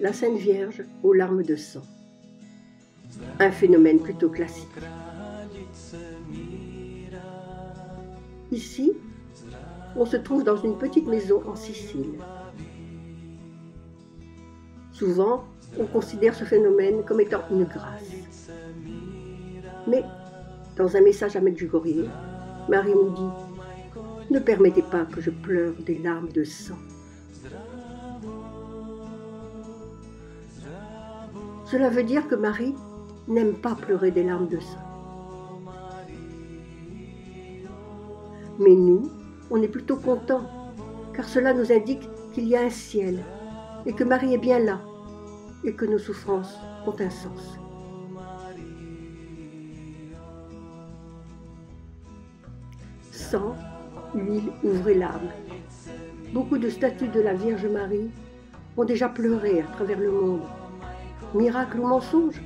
la Sainte Vierge aux larmes de sang. Un phénomène plutôt classique. Ici, on se trouve dans une petite maison en Sicile. Souvent, on considère ce phénomène comme étant une grâce. Mais, dans un message à Medjugorje, Marie nous dit Ne permettez pas que je pleure des larmes de sang. Cela veut dire que Marie n'aime pas pleurer des larmes de sang. Mais nous, on est plutôt contents, car cela nous indique qu'il y a un ciel, et que Marie est bien là, et que nos souffrances ont un sens. Sang, huile, ouvrez l'âme. Beaucoup de statues de la Vierge Marie ont déjà pleuré à travers le monde. Miracle ou mensonge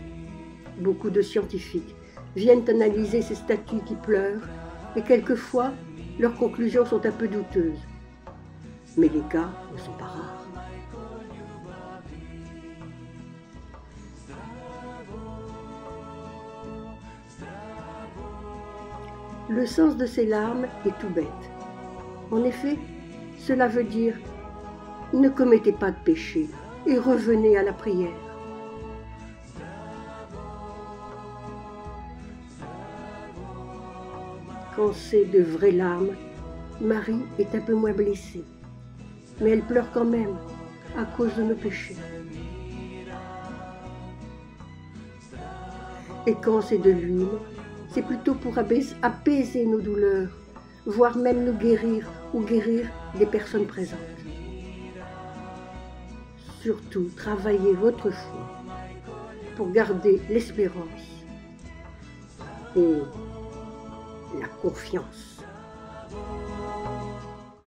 Beaucoup de scientifiques viennent analyser ces statues qui pleurent et quelquefois leurs conclusions sont un peu douteuses. Mais les cas ne sont pas rares. Le sens de ces larmes est tout bête. En effet, cela veut dire ne commettez pas de péché et revenez à la prière. Quand c'est de vraies larmes, Marie est un peu moins blessée, mais elle pleure quand même à cause de nos péchés. Et quand c'est de l'huile, c'est plutôt pour apaiser nos douleurs, voire même nous guérir ou guérir des personnes présentes. Surtout, travaillez votre foi pour garder l'espérance et confiance.